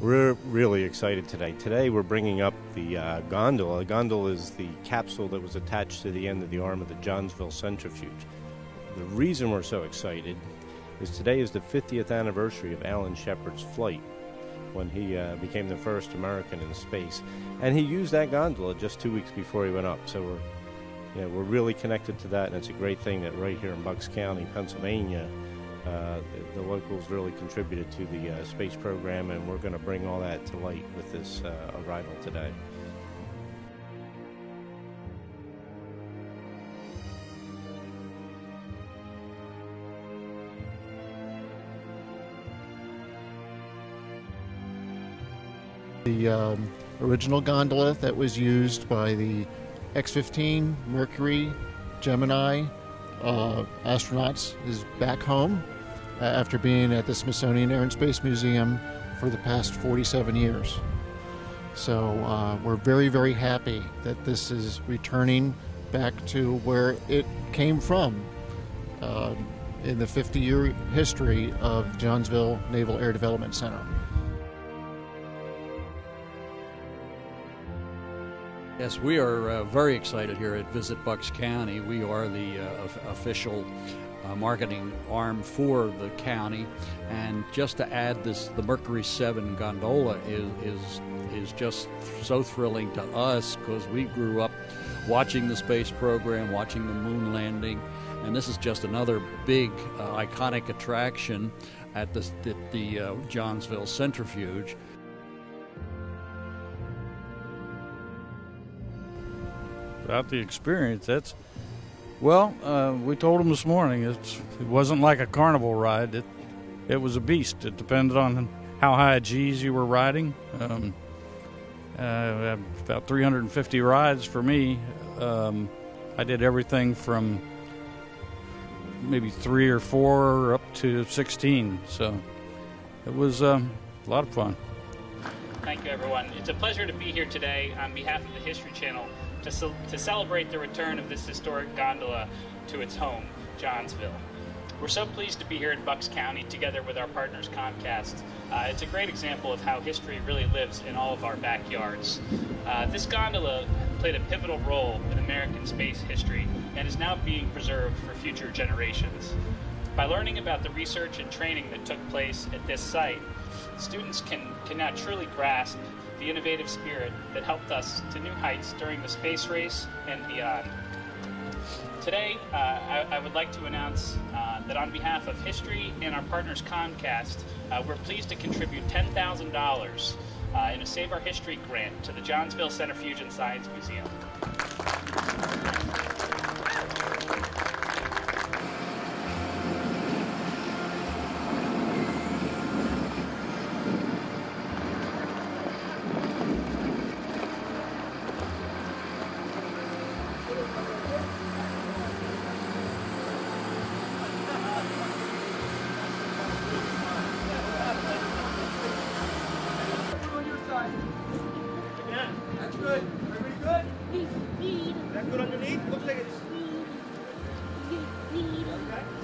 We're really excited today. Today we're bringing up the uh, gondola. The gondola is the capsule that was attached to the end of the arm of the Johnsville centrifuge. The reason we're so excited is today is the 50th anniversary of Alan Shepard's flight when he uh, became the first American in space. And he used that gondola just two weeks before he went up. So we're, you know, we're really connected to that, and it's a great thing that right here in Bucks County, Pennsylvania, uh, the, locals really contributed to the uh, space program, and we're going to bring all that to light with this uh, arrival today. The um, original gondola that was used by the X 15, Mercury, Gemini uh, astronauts is back home uh, after being at the Smithsonian Air and Space Museum for the past 47 years. So uh, we're very, very happy that this is returning back to where it came from uh, in the 50 year history of Johnsville Naval Air Development Center. Yes, we are uh, very excited here at Visit Bucks County. We are the uh, official uh, marketing arm for the county, and just to add this, the Mercury Seven gondola is is is just so thrilling to us because we grew up watching the space program, watching the moon landing, and this is just another big uh, iconic attraction at the the, the uh, Johnsville Centrifuge. About the experience. That's well, uh, we told them this morning it wasn't like a carnival ride. It it was a beast. It depended on how high G's you were riding. Um, uh, about 350 rides for me. Um, I did everything from maybe three or four up to 16. So it was um, a lot of fun. Thank you, everyone. It's a pleasure to be here today on behalf of the History Channel to, to celebrate the return of this historic gondola to its home, Johnsville. We're so pleased to be here in Bucks County together with our partners Comcast. Uh, it's a great example of how history really lives in all of our backyards. Uh, this gondola played a pivotal role in American space history and is now being preserved for future generations. By learning about the research and training that took place at this site, students can, can now truly grasp the innovative spirit that helped us to new heights during the space race and beyond. Today, uh, I, I, would like to announce uh, that on behalf of History and our partners Comcast, uh, we're pleased to contribute $10,000 uh, in a Save Our History grant to the Johnsville Centrifuge and Science Museum. That good underneath? Looks like it's... Okay.